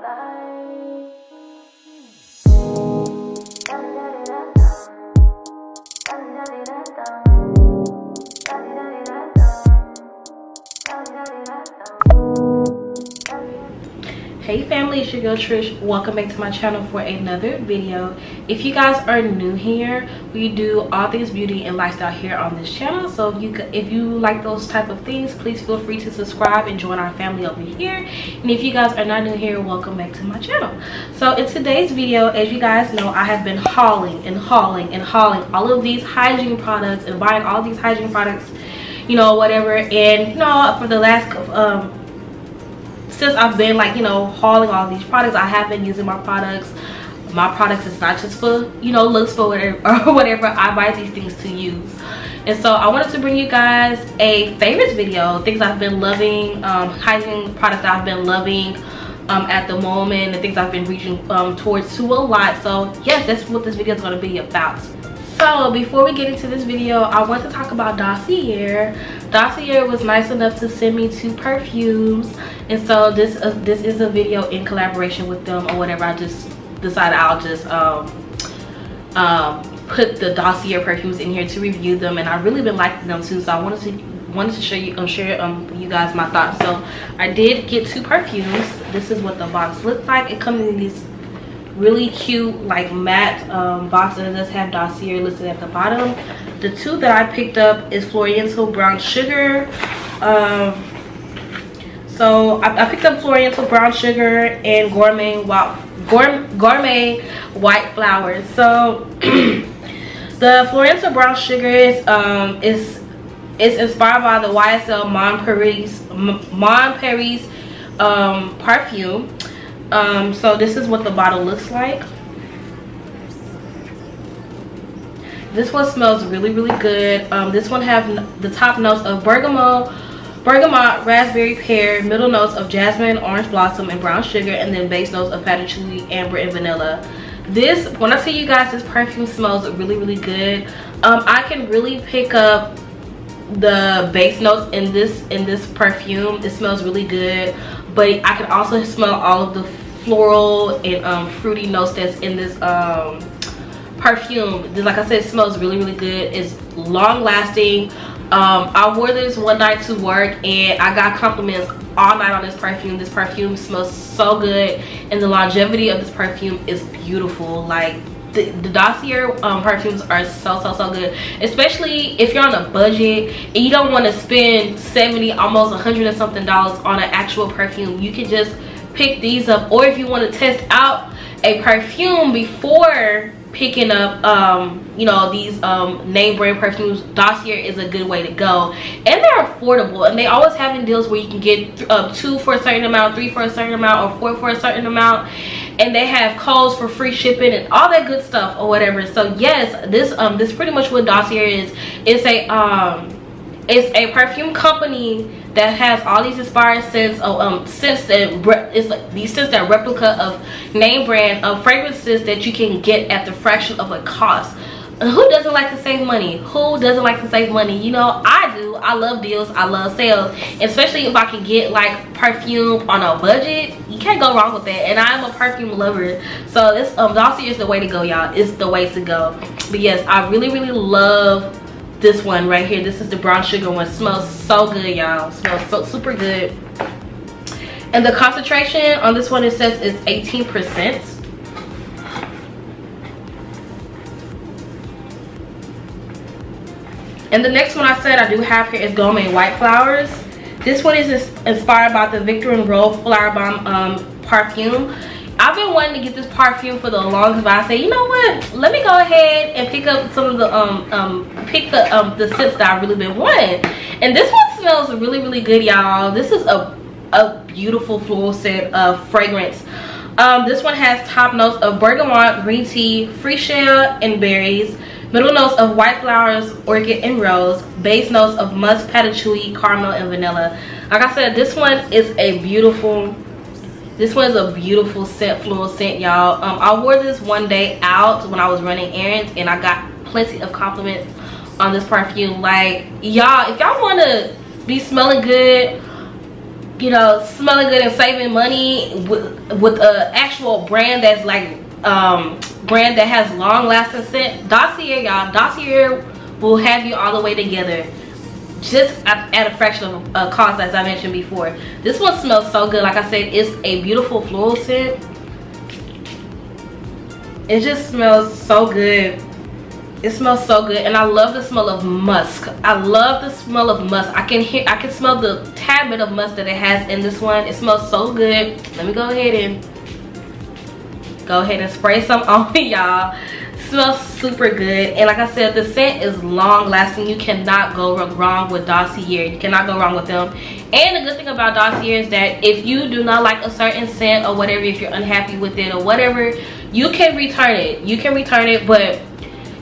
来。Hey family it's your girl trish. Welcome back to my channel for another video. If you guys are new here we do all things beauty and lifestyle here on this channel. So if you if you like those type of things please feel free to subscribe and join our family over here. And if you guys are not new here welcome back to my channel. So in today's video as you guys know i have been hauling and hauling and hauling all of these hygiene products and buying all these hygiene products you know whatever. And you know for the last um since I've been like, you know, hauling all these products, I have been using my products. My products is not just for, you know, looks for whatever, or whatever. I buy these things to use. And so I wanted to bring you guys a favorites video, things I've been loving, um, hygiene products I've been loving um, at the moment, the things I've been reaching um, towards to a lot. So yes, that's what this video is going to be about. So before we get into this video, I want to talk about Dossier. Dossier was nice enough to send me two perfumes and so this uh, this is a video in collaboration with them or whatever. I just decided i'll just um um put the dossier perfumes in here to review them and i've really been liking them too so i wanted to wanted to show you um share um you guys my thoughts. So i did get two perfumes. This is what the box looks like. It comes in these really cute like matte um it does have dossier listed at the bottom the two that i picked up is floriento brown sugar um so I, I picked up Floriento Brown Sugar and Gourmet Wild, Gourmet White Flowers. So the Floriento Brown Sugar is, um, is, is inspired by the YSL Mon Paris, Mon Paris um, perfume. Um, so this is what the bottle looks like. This one smells really, really good. Um, this one have the top notes of bergamot, bergamot, raspberry pear, middle notes of jasmine, orange blossom, and brown sugar, and then base notes of patchouli, amber, and vanilla. This, when I tell you guys this perfume smells really, really good. Um, I can really pick up the base notes in this in this perfume. It smells really good, but I can also smell all of the floral and um, fruity notes that's in this um, perfume. Like I said, smells really, really good. It's long lasting um, i wore this one night to work and i got compliments all night on this perfume this perfume smells so good and the longevity of this perfume is beautiful like the, the dossier um, perfumes are so so so good especially if you're on a budget and you don't want to spend 70 almost 100 or something dollars on an actual perfume you can just pick these up or if you want to test out a perfume before picking up um you know these um name brand perfumes dossier is a good way to go. And they're affordable and they always having deals where you can get uh, two for a certain amount three for a certain amount or four for a certain amount. And they have codes for free shipping and all that good stuff or whatever. So yes this um this pretty much what dossier is. It's a um it's a perfume company that has all these inspired scents of um scents that it's like these scents that replica of name brand of fragrances that you can get at the fraction of a cost. Who doesn't like to save money? Who doesn't like to save money? You know i do. I love deals. I love sales. Especially if i can get like perfume on a budget you can't go wrong with that. And i'm a perfume lover. So this um dossier is the way to go y'all. It's the way to go. But yes i really really love this one right here. This is the brown sugar one. Smells so good y'all. Smells so super good. And the concentration on this one it says is 18 percent. And the next one i said i do have here is gourmet white flowers. This one is inspired by the Viktor and Rolf Flowerbomb um, perfume I've been wanting to get this perfume for the longest, but I say, you know what? Let me go ahead and pick up some of the um um pick the um the scents that I've really been wanting. And this one smells really really good, y'all. This is a a beautiful floral scent of fragrance. Um, this one has top notes of bergamot, green tea, freesia, and berries. Middle notes of white flowers, orchid, and rose. Base notes of musk, patchouli, caramel, and vanilla. Like I said, this one is a beautiful this one's a beautiful scent floral scent y'all. Um, i wore this one day out when i was running errands and i got plenty of compliments on this perfume. Like y'all if y'all want to be smelling good you know smelling good and saving money with with a actual brand that's like um brand that has long lasting scent dossier y'all. Dossier will have you all the way together just at, a fraction of a cost as i mentioned before. This one smells so good. Like i said it's a beautiful floral scent. It just smells so good. It smells so good and i love the smell of musk. I love the smell of musk. I can hear i can smell the tad bit of musk that it has in this one. It smells so good. Let me go ahead and go ahead and spray some on me y'all smells super good. And like i said the scent is long lasting. You cannot go wrong with dossier. You cannot go wrong with them. And the good thing about dossier is that if you do not like a certain scent or whatever if you're unhappy with it or whatever you can return it. You can return it but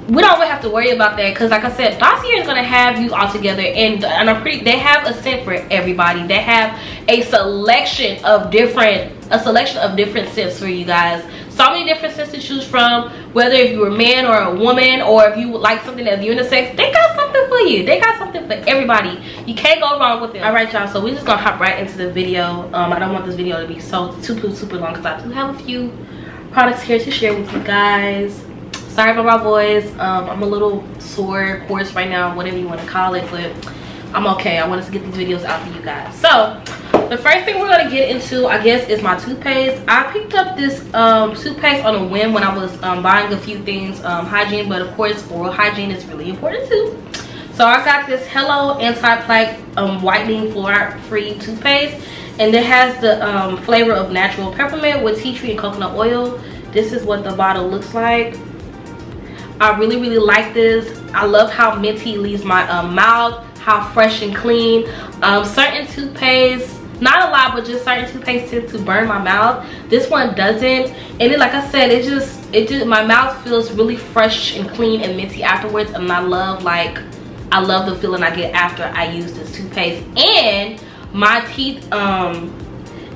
we don't really have to worry about that because like i said dossier is going to have you all together and, and i'm pretty they have a scent for everybody. They have a selection of different a selection of different scents for you guys so many different scents to choose from whether if you're a man or a woman or if you like something that's unisex they got something for you. They got something for everybody. You can't go wrong with it all right y'all so we're just gonna hop right into the video. Um i don't want this video to be so super super long because i do have a few products here to share with you guys. Sorry about my voice. Um, i'm a little sore hoarse right now whatever you want to call it but i'm okay. I wanted to get these videos out for you guys. So the first thing we're going to get into i guess is my toothpaste. I picked up this um, toothpaste on a whim when i was um, buying a few things um, hygiene but of course oral hygiene is really important too. So i got this hello anti-plaque um, whitening fluoride free toothpaste and it has the um, flavor of natural peppermint with tea tree and coconut oil. This is what the bottle looks like. I really, really like this. I love how minty leaves my um, mouth, how fresh and clean. Um, certain toothpaste, not a lot, but just certain toothpaste tend to burn my mouth. This one doesn't. And it, like I said, it just, it just, my mouth feels really fresh and clean and minty afterwards. And I love like, I love the feeling I get after I use this toothpaste. And my teeth, um,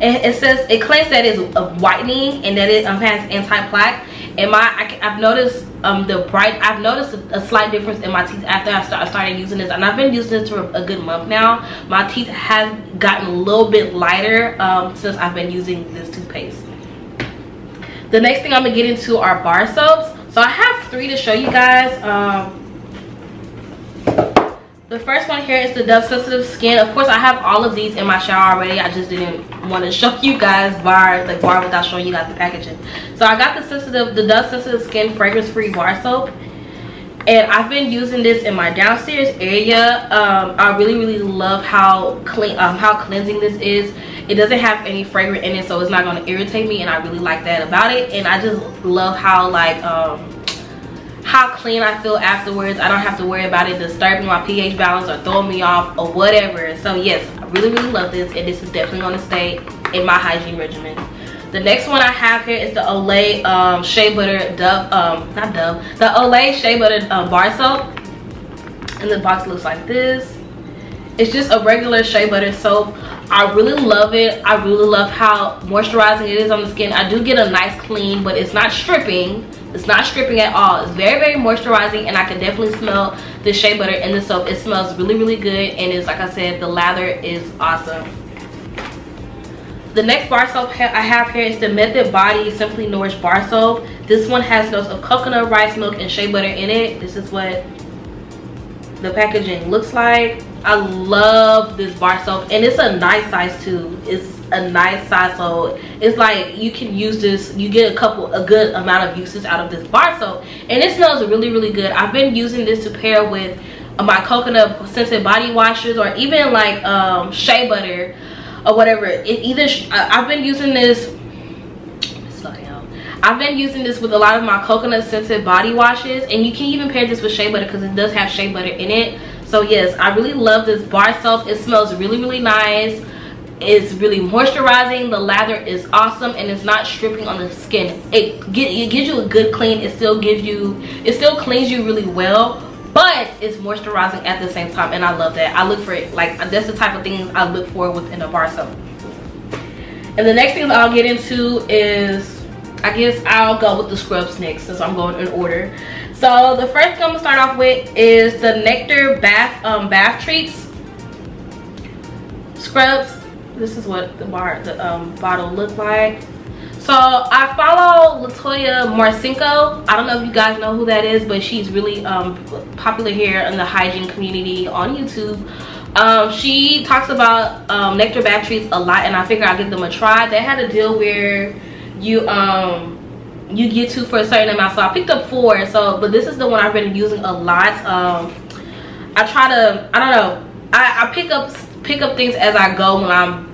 it, says, it claims that it's whitening and that it um, has anti-plaque and my I, have noticed um the bright i've noticed a, a, slight difference in my teeth after I, start, started using this and i've been using this for a good month now. My teeth have gotten a little bit lighter um since i've been using this toothpaste. The next thing i'm gonna get into are bar soaps. So i have three to show you guys um the first one here is the Dove Sensitive Skin. Of course, I have all of these in my shower already. I just didn't want to show you guys bar the bar without showing you guys the packaging. So I got the sensitive, the Dove Sensitive Skin Fragrance Free Bar Soap. And I've been using this in my downstairs area. Um, I really, really love how clean, um, how cleansing this is. It doesn't have any fragrance in it, so it's not going to irritate me. And I really like that about it. And I just love how like um, how clean I feel afterwards. I don't have to worry about it disturbing my pH balance or throwing me off or whatever. So yes, I really, really love this. And this is definitely going to stay in my hygiene regimen. The next one I have here is the Olay um, Shea Butter Dove, um, not Dove, the Olay Shea Butter um, Bar Soap. And the box looks like this. It's just a regular shea butter soap. I really love it. I really love how moisturizing it is on the skin. I do get a nice clean, but it's not stripping it's not stripping at all it's very very moisturizing and i can definitely smell the shea butter in the soap it smells really really good and it's like i said the lather is awesome the next bar soap I have here is the Method Body Simply Nourish Bar Soap. This one has notes of coconut, rice milk, and shea butter in it. This is what the packaging looks like. I love this bar soap and it's a nice size too. It's a nice size so it's like you can use this you get a couple a good amount of uses out of this bar soap and it smells really really good. I've been using this to pair with my coconut scented body washes or even like um, shea butter or whatever. It either i've been using this I've been using this with a lot of my coconut scented body washes and you can even pair this with shea butter because it does have shea butter in it. So yes i really love this bar soap. It smells really really nice it's really moisturizing. The lather is awesome and it's not stripping on the skin. It, get, it gives you a good clean. It still gives you it still cleans you really well but it's moisturizing at the same time and i love that. I look for it like that's the type of things i look for within a bar soap. And the next thing i'll get into is i guess i'll go with the scrubs next since i'm going in order. So the first thing i'm gonna start off with is the nectar bath um bath treats. Scrubs this is what the bar the um, bottle looked like. So i follow latoya marcinko. I don't know if you guys know who that is but she's really um, popular here in the hygiene community on youtube. Um, she talks about um, nectar bath treats a lot and i figure i'll give them a try. They had a deal where you um you get to for a certain amount. So i picked up four so but this is the one i've been using a lot. Um i try to i don't know. I i pick up pick up things as i go when i'm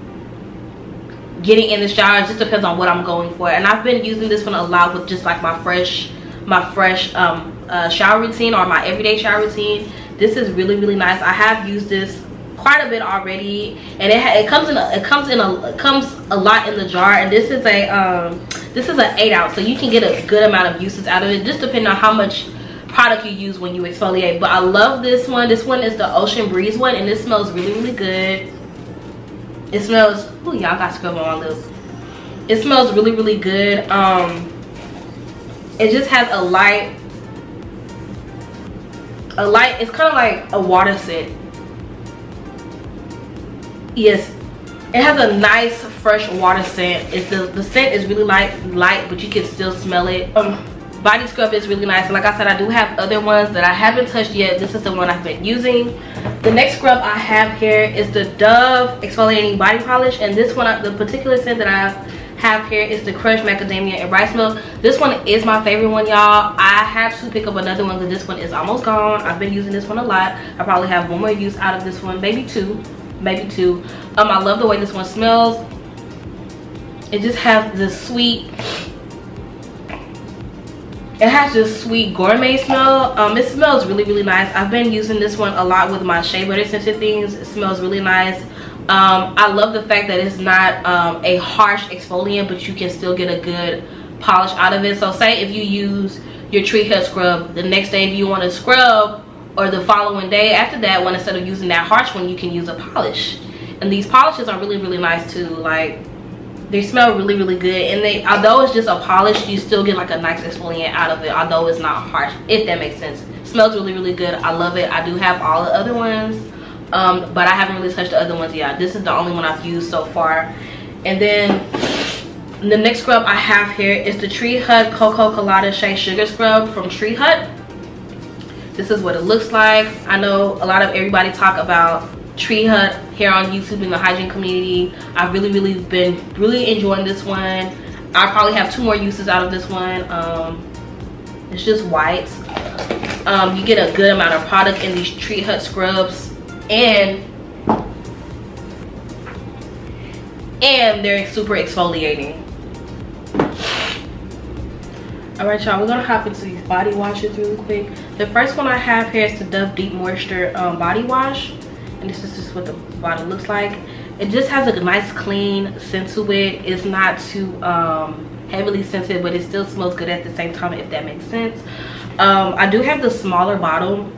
getting in the shower it just depends on what i'm going for. And i've been using this one a lot with just like my fresh my fresh um uh, shower routine or my everyday shower routine. This is really really nice. I have used this quite a bit already and it, it comes in a, it comes in a it comes a lot in the jar. And this is a um this is an eight ounce so you can get a good amount of uses out of it just depending on how much product you use when you exfoliate. But i love this one. This one is the ocean breeze one and it smells really really good it smells oh y'all got scrub on my lips it smells really really good. Um it just has a light a light it's kind of like a water scent. Yes it has a nice fresh water scent. It's the the scent is really light light but you can still smell it. Um body scrub is really nice. Like i said i do have other ones that i haven't touched yet. This is the one i've been using. The next scrub i have here is the dove exfoliating body polish and this one the particular scent that i have here is the crushed macadamia and rice milk. This one is my favorite one y'all. I have to pick up another one because this one is almost gone. I've been using this one a lot. I probably have one more use out of this one maybe two maybe two. Um i love the way this one smells. It just has this sweet it has this sweet gourmet smell. Um it smells really really nice. I've been using this one a lot with my shea butter scented things. It smells really nice. Um i love the fact that it's not um a harsh exfoliant but you can still get a good polish out of it. So say if you use your tree hut scrub the next day if you want to scrub or the following day after that one instead of using that harsh one you can use a polish. And these polishes are really really nice too like they smell really really good. And they although it's just a polish you still get like a nice exfoliant out of it although it's not harsh if that makes sense. Smells really really good. I love it. I do have all the other ones um, but i haven't really touched the other ones yet. This is the only one i've used so far. And then the next scrub i have here is the tree hut cocoa colada shea sugar scrub from tree hut. This is what it looks like. I know a lot of everybody talk about tree hut here on youtube in the hygiene community. I've really really been really enjoying this one. I probably have two more uses out of this one. Um, it's just white um, you get a good amount of product in these tree hut scrubs and and they're super exfoliating. All right y'all we're gonna hop into these body washes really quick. The first one i have here is the dove deep moisture um, body wash and this is just what the bottle looks like. It just has a nice clean scent to it. It's not too um, heavily scented but it still smells good at the same time if that makes sense. Um, i do have the smaller bottle.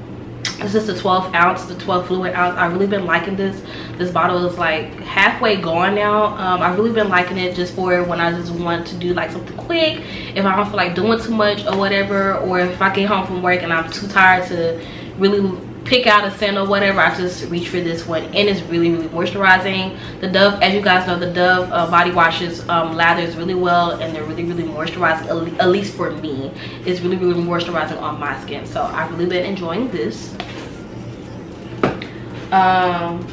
This is the 12 ounce the 12 fluid ounce. I've really been liking this. This bottle is like halfway gone now. Um, i've really been liking it just for when i just want to do like something quick. If i don't feel like doing too much or whatever or if i get home from work and i'm too tired to really pick out a scent or whatever i just reach for this one. And it's really really moisturizing. The dove as you guys know the dove uh, body washes um, lathers really well and they're really really moisturizing at least for me. It's really really moisturizing on my skin. So i've really been enjoying this. Um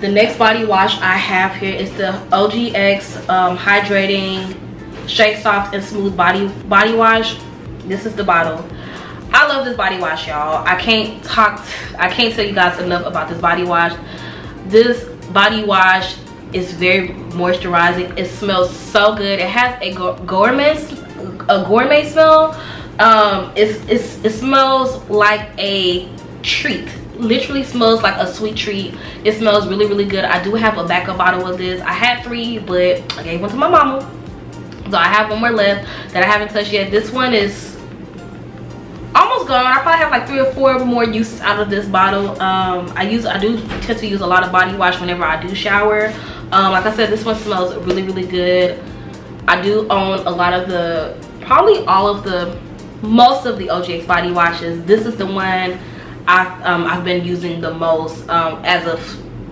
the next body wash i have here is the ogx um, hydrating shea soft and smooth body body wash. This is the bottle I love this body wash, y'all. I can't talk, I can't tell you guys enough about this body wash. This body wash is very moisturizing. It smells so good. It has a gourmet, a gourmet smell. Um, it's, it's, it smells like a treat literally smells like a sweet treat it smells really really good i do have a backup bottle of this i had three but i gave one to my mama so i have one more left that i haven't touched yet this one is gone. I probably have like three or four more uses out of this bottle. Um i use i do tend to use a lot of body wash whenever i do shower. Um like i said this one smells really really good. I do own a lot of the probably all of the most of the ogx body washes. This is the one i um i've been using the most um as of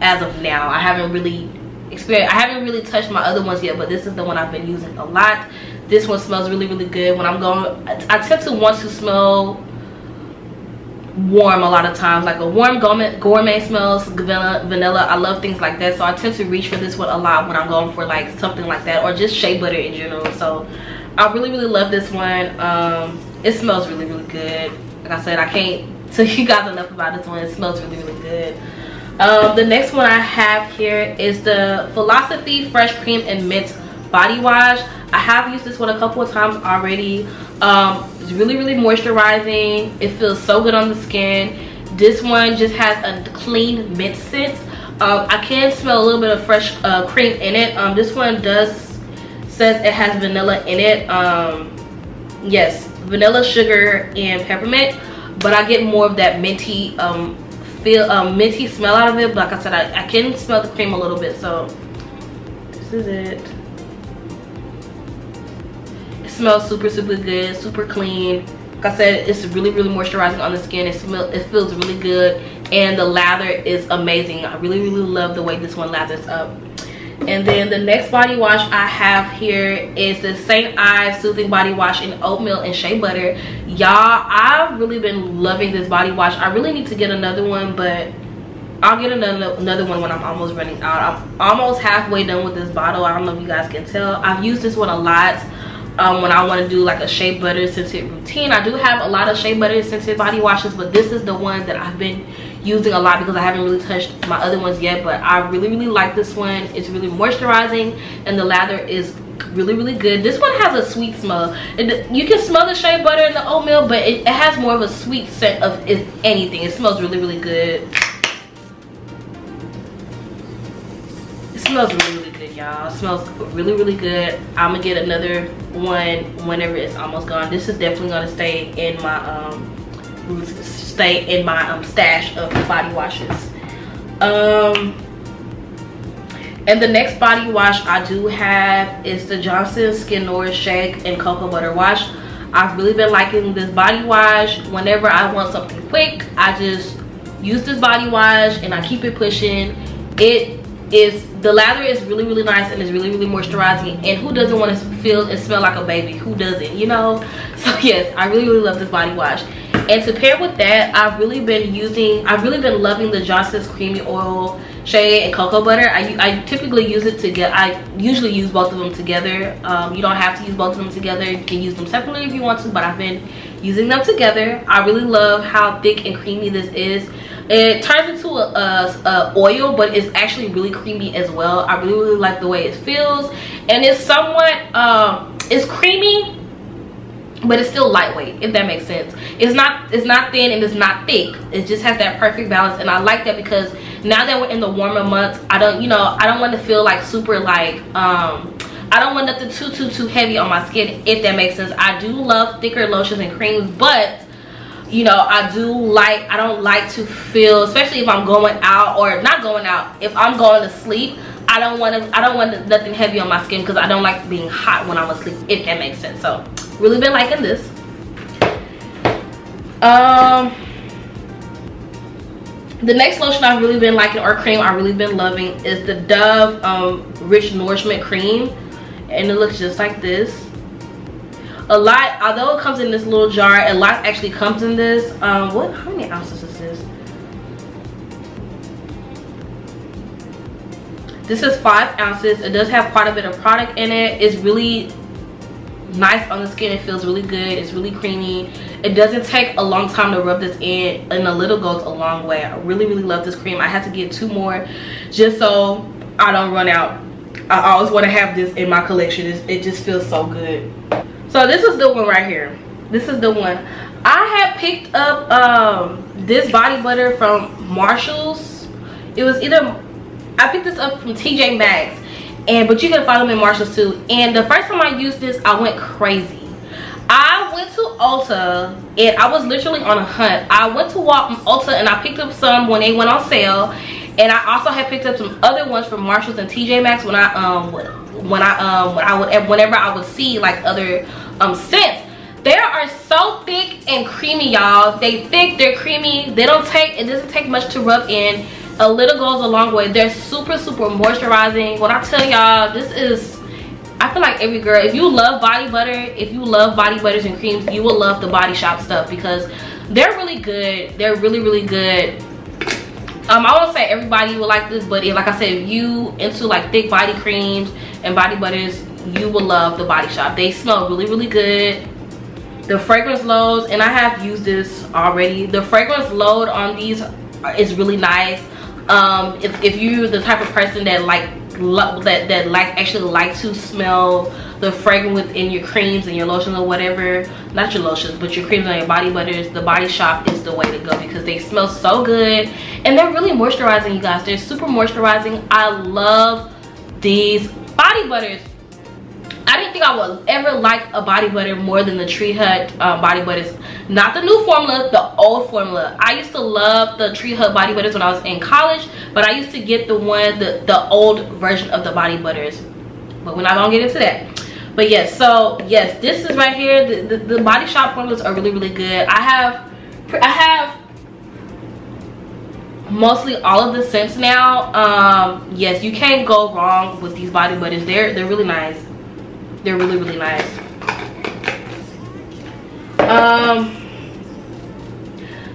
as of now. I haven't really experienced i haven't really touched my other ones yet but this is the one i've been using a lot. This one smells really really good. When i'm going i tend to want to smell warm a lot of times like a warm gourmet gourmet smells vanilla vanilla. I love things like that. So i tend to reach for this one a lot when i'm going for like something like that or just shea butter in general. So i really really love this one. Um it smells really really good. Like i said i can't tell you guys enough about this one. It smells really really good. Um the next one i have here is the philosophy fresh cream and mint body wash. I have used this one a couple of times already um it's really really moisturizing. It feels so good on the skin. This one just has a clean mint scent. Um, i can smell a little bit of fresh uh, cream in it. Um, this one does says it has vanilla in it. Um, yes vanilla sugar and peppermint. But i get more of that minty um, feel um, minty smell out of it. But like i said I, I can smell the cream a little bit so this is it smells super super good super clean. Like i said it's really really moisturizing on the skin. It smells it feels really good. And the lather is amazing. I really really love the way this one lathers up. And then the next body wash i have here is the st ives soothing body wash in oatmeal and shea butter. Y'all i've really been loving this body wash. I really need to get another one but I'll get another another one when I'm almost running out. I'm almost halfway done with this bottle. I don't know if you guys can tell. I've used this one a lot um, when I want to do like a shea butter scented routine. I do have a lot of shea butter scented body washes, but this is the one that I've been using a lot because I haven't really touched my other ones yet. But I really, really like this one. It's really moisturizing and the lather is really, really good. This one has a sweet smell. It, you can smell the shea butter and the oatmeal, but it, it has more of a sweet scent of if anything. It smells really, really good. It smells really, y'all. Smells really, really good. I'm gonna get another one whenever it's almost gone. This is definitely gonna stay in my um stay in my um stash of body washes. Um and the next body wash I do have is the Johnson Skin Nourish Shea and Cocoa Butter Wash. I've really been liking this body wash. Whenever I want something quick, I just use this body wash and I keep it pushing. It is the lather is really really nice and it's really really moisturizing. And who doesn't want to feel and smell like a baby? Who doesn't you know? So yes i really really love this body wash. And to pair with that i've really been using i've really been loving the johnson's creamy oil shea and cocoa butter. I, I typically use it to get i usually use both of them together. Um, you don't have to use both of them together. You can use them separately if you want to but i've been using them together. I really love how thick and creamy this is it turns into a, a, a, oil but it's actually really creamy as well. I really really like the way it feels. And it's somewhat um it's creamy but it's still lightweight if that makes sense. It's not it's not thin and it's not thick. It just has that perfect balance and i like that because now that we're in the warmer months i don't you know i don't want to feel like super like um I don't want nothing too too too heavy on my skin if that makes sense. I do love thicker lotions and creams but you know i do like i don't like to feel especially if i'm going out or not going out if i'm going to sleep i don't want to i don't want nothing heavy on my skin because i don't like being hot when i'm asleep if that makes sense. So really been liking this. Um the next lotion i've really been liking or cream i've really been loving is the dove um, rich nourishment cream. And it looks just like this a lot although it comes in this little jar a lot actually comes in this um what how many ounces is this? This is five ounces. It does have quite a bit of product in it. It's really nice on the skin. It feels really good. It's really creamy. It doesn't take a long time to rub this in and a little goes a long way. I really really love this cream. I had to get two more just so i don't run out. I always want to have this in my collection. It just feels so good so this is the one right here. This is the one. I had picked up um this body butter from marshall's. It was either i picked this up from tj maxx and but you can find them in marshall's too. And the first time i used this i went crazy. I went to Ulta and I was literally on a hunt. I went to Walk Ulta and I picked up some when they went on sale. And I also had picked up some other ones from Marshalls and TJ Maxx when I um when I um when I would whenever I would see like other um scents they are so thick and creamy y'all. They thick they're creamy. They don't take it doesn't take much to rub in. A little goes a long way. They're super super moisturizing. When i tell y'all this is i feel like every girl if you love body butter if you love body butters and creams you will love the body shop stuff because they're really good. They're really really good um i won't say everybody will like this but like i said if you into like thick body creams and body butters you will love the body shop. They smell really really good. The fragrance loads and i have used this already. The fragrance load on these is really nice. Um if, if you're the type of person that like that that like actually like to smell the fragrance within your creams and your lotions or whatever. Not your lotions but your creams and your body butters the body shop is the way to go because they smell so good. And they're really moisturizing you guys. They're super moisturizing. I love these body butters I didn't think I would ever like a body butter more than the Tree Hut uh, body butters. Not the new formula, the old formula. I used to love the Tree Hut body butters when I was in college, but I used to get the one, the, the old version of the body butters. But we're not gonna get into that. But yes, so yes, this is right here. The, the, the body shop formulas are really, really good. I have, I have mostly all of the scents now um yes you can't go wrong with these body butters they're they're really nice they're really, really nice. Um,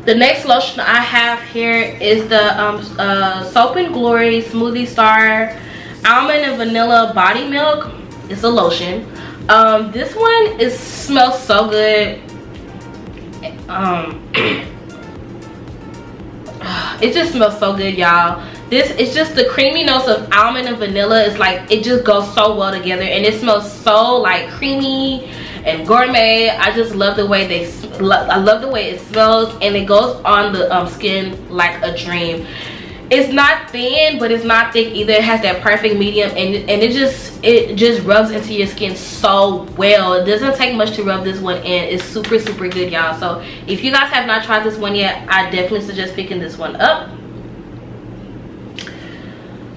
the next lotion I have here is the um, uh, Soap and Glory Smoothie Star Almond and Vanilla Body Milk. It's a lotion. Um, this one is smells so good. Um, it just smells so good, y'all this is just the creamy notes of almond and vanilla it's like it just goes so well together and it smells so like creamy and gourmet. I just love the way they i love the way it smells and it goes on the um, skin like a dream. It's not thin but it's not thick either. It has that perfect medium and and it just it just rubs into your skin so well. It doesn't take much to rub this one in. It's super super good y'all. So if you guys have not tried this one yet i definitely suggest picking this one up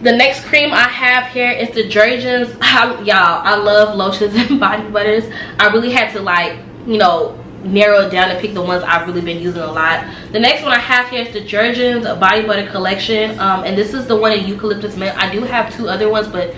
the next cream i have here is the Jergens. Y'all i love lotions and body butters. I really had to like you know narrow it down and pick the ones i've really been using a lot. The next one i have here is the Jergens body butter collection. Um, and this is the one in eucalyptus mint. I do have two other ones but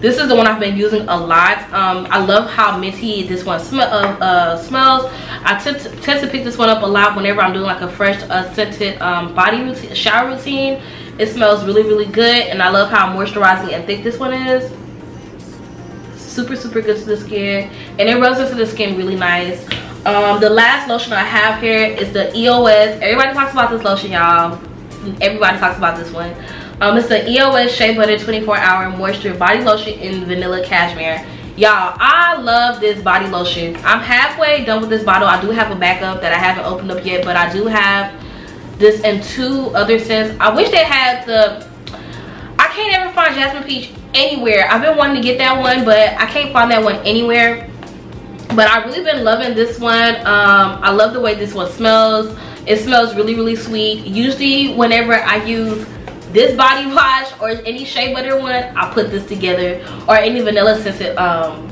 this is the one i've been using a lot. Um, i love how minty this one sm uh, uh, smells. I tend to, pick this one up a lot whenever i'm doing like a fresh uh, scented um, body routine shower routine. It smells really really good and i love how moisturizing and thick this one is. Super super good to the skin and it rubs into the skin really nice. Um, the last lotion i have here is the eos everybody talks about this lotion y'all. Everybody talks about this one um, it's the EOS Shea Butter 24 Hour Moisture Body Lotion in Vanilla Cashmere. Y'all, I love this body lotion. I'm halfway done with this bottle. I do have a backup that I haven't opened up yet, but I do have this in two other scents. I wish they had the... I can't ever find Jasmine Peach anywhere. I've been wanting to get that one, but I can't find that one anywhere. But I've really been loving this one. Um, I love the way this one smells. It smells really, really sweet. Usually, whenever I use this body wash or any shea butter one i'll put this together or any vanilla scented um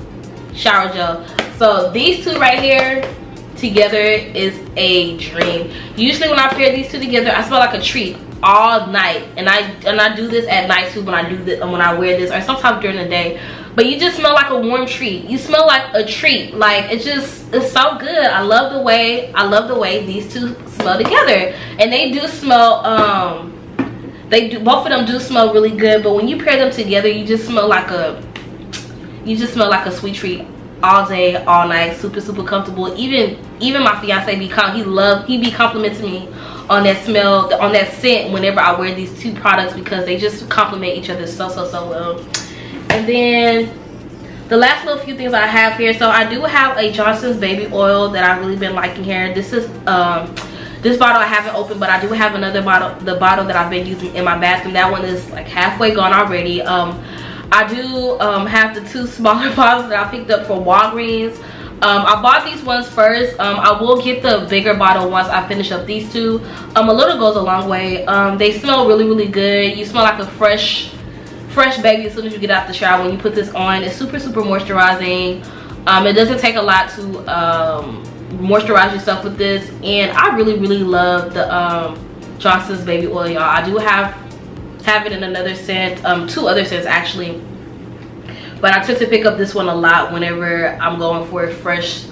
shower gel. So these two right here together is a dream. Usually when i pair these two together i smell like a treat all night. And i and i do this at night too when i do this and when i wear this or sometimes during the day. But you just smell like a warm treat. You smell like a treat. Like it's just it's so good. I love the way i love the way these two smell together. And they do smell um they do both of them do smell really good but when you pair them together you just smell like a you just smell like a sweet treat all day all night super super comfortable. Even even my fiance be he love he be complimenting me on that smell on that scent whenever i wear these two products because they just complement each other so so so well. And then the last little few things i have here so i do have a johnson's baby oil that i've really been liking here. This is um this bottle I haven't opened, but I do have another bottle, the bottle that I've been using in my bathroom. That one is like halfway gone already. Um, I do um, have the two smaller bottles that I picked up from Walgreens. Um, I bought these ones first. Um, I will get the bigger bottle once I finish up these two. Um, a little goes a long way. Um, they smell really, really good. You smell like a fresh, fresh baby as soon as you get out the shower when you put this on. It's super, super moisturizing. Um, it doesn't take a lot to um, moisturize yourself with this. And i really really love the um johnson's baby oil y'all. I do have have it in another scent um two other scents actually. But i tend to pick up this one a lot whenever i'm going for a fresh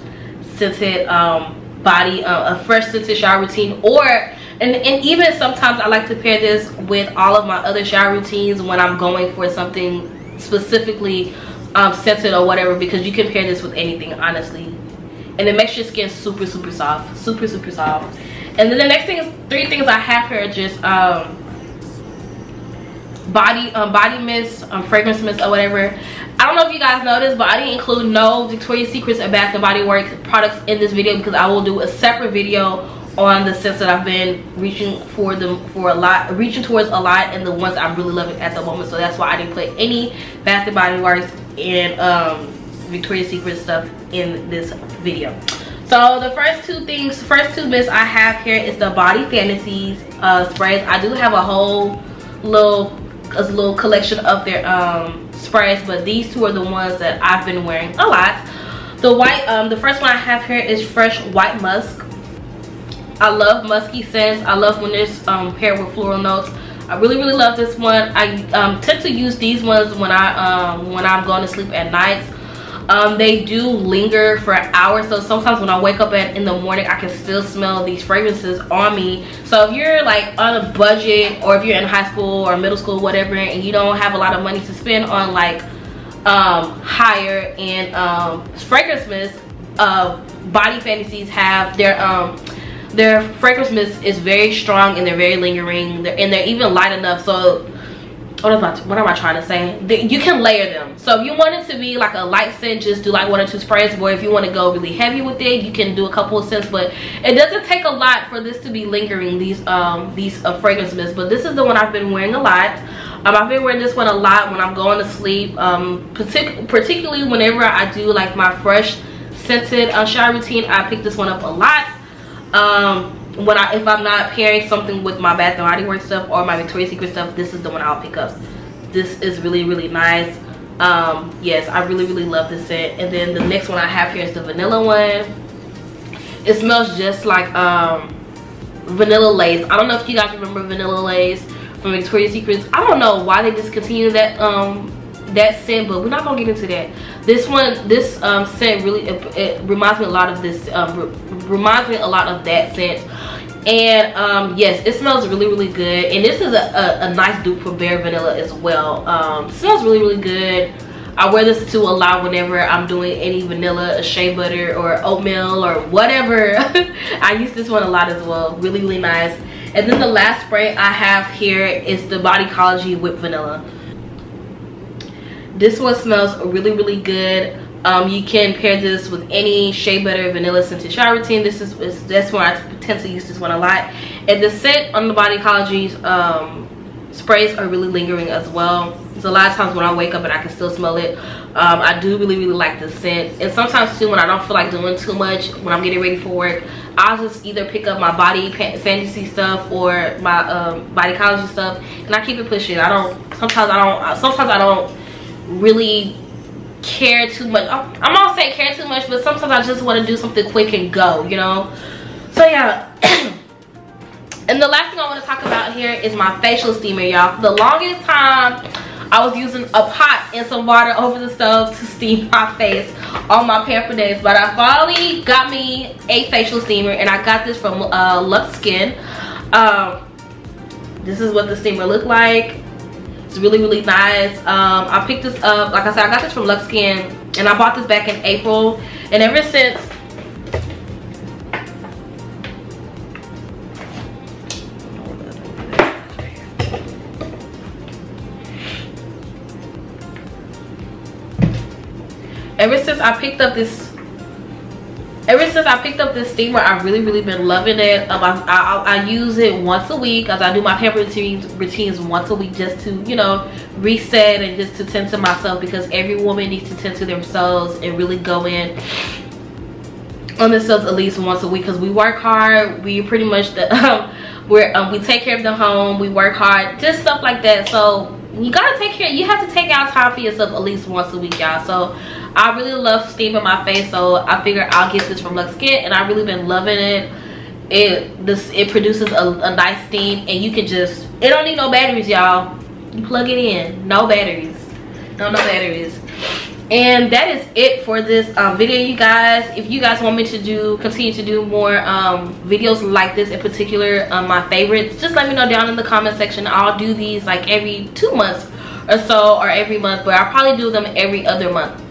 scented um body uh, a fresh scented shower routine. Or and, and even sometimes i like to pair this with all of my other shower routines when i'm going for something specifically um, scented or whatever because you can pair this with anything honestly and it makes your skin super super soft. Super super soft. And then the next thing is three things i have here are just um body um, body mist um, fragrance mist or whatever. I don't know if you guys noticed but i didn't include no victoria's secrets and bath and body works products in this video because i will do a separate video on the scents that I've been reaching for them for a lot, reaching towards a lot, and the ones I'm really loving at the moment. So that's why I didn't put any Bath and Body Works and um, Victoria's Secret stuff in this video. So the first two things, first two bits I have here is the Body Fantasies uh, sprays. I do have a whole little, a little collection of their um, sprays, but these two are the ones that I've been wearing a lot. The white, um, the first one I have here is Fresh White Musk. I love musky scents. I love when it's um, paired with floral notes. I really, really love this one. I um, tend to use these ones when I um, when I'm going to sleep at night. Um, they do linger for hours, so sometimes when I wake up at, in the morning, I can still smell these fragrances on me. So if you're like on a budget, or if you're in high school or middle school, whatever, and you don't have a lot of money to spend on like um, higher and um, fragrance mist, uh, Body Fantasies have their um, their fragrance mist is very strong and they're very lingering and they're even light enough so what am, I, what am I trying to say? You can layer them. So if you want it to be like a light scent, just do like one or two sprays. Or if you want to go really heavy with it, you can do a couple of scents. But it doesn't take a lot for this to be lingering, these um these uh, fragrance mists. But this is the one I've been wearing a lot. Um, I've been wearing this one a lot when I'm going to sleep. Um, partic particularly whenever I do like my fresh scented uh, shower routine, I pick this one up a lot um when i if i'm not pairing something with my bath and body works stuff or my victoria's secret stuff this is the one i'll pick up. This is really really nice. Um yes i really really love this scent. And then the next one i have here is the vanilla one. It smells just like um vanilla lace. I don't know if you guys remember vanilla lace from victoria's secrets. I don't know why they discontinued that um that scent but we're not gonna get into that this one this um, scent really it, it, reminds me a lot of this um, re reminds me a lot of that scent and um, yes it smells really really good and this is a, a, a nice dupe for bare vanilla as well um, smells really really good I wear this to a lot whenever I'm doing any vanilla, shea butter, or oatmeal, or whatever. I use this one a lot as well. Really, really nice. And then the last spray I have here is the Body Bodycology Whipped Vanilla this one smells really really good. Um, you can pair this with any shea butter vanilla scented shower routine this is, that's why i tend to use this one a lot. And the scent on the Bodycology um, sprays are really lingering as well. So a lot of times when i wake up and i can still smell it um, i do really really like the scent. And sometimes too when i don't feel like doing too much when i'm getting ready for work I'll just either pick up my body fantasy stuff or my um, Bodycology stuff and I keep it pushing. I don't, sometimes I don't, sometimes I don't really care too much. I'm not saying care too much, but sometimes I just want to do something quick and go, you know? So yeah. and the last thing I want to talk about here is my facial steamer, y'all. The longest time, I was using a pot and some water over the stove to steam my face on my pamper days. But I finally got me a facial steamer and I got this from uh, Lux Skin. Um, this is what the steamer looked like it's really, really nice. Um, I picked this up, like I said, I got this from Lux Skin and I bought this back in April. And ever since ever since I picked up this ever since I picked up this steamer, I've really, really been loving it. Um, I, I, I, use it once a week as I do my pamper routines, routines once a week just to, you know, reset and just to tend to myself because every woman needs to tend to themselves and really go in on themselves at least once a week because we work hard. We pretty much, the, um, we're, um, we take care of the home. We work hard, just stuff like that. So you gotta take care, you have to take out time for yourself at least once a week, y'all. So I really love steaming my face, so I figured I'll get this from Lux Skin, and I've really been loving it. It this it produces a, a nice steam, and you can just it don't need no batteries, y'all. You plug it in, no batteries, no no batteries. And that is it for this um, video you guys. If you guys want me to do continue to do more um, videos like this in particular um, my favorites just let me know down in the comment section. I'll do these like every two months or so or every month but i'll probably do them every other month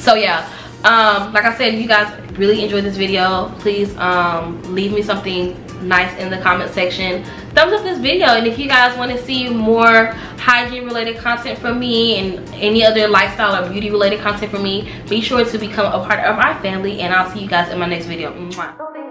so yeah. Um, like i said if you guys really enjoyed this video please um, leave me something nice in the comment section. Thumbs up this video and if you guys want to see more hygiene related content from me and any other lifestyle or beauty related content from me be sure to become a part of our family and i'll see you guys in my next video. Mwah.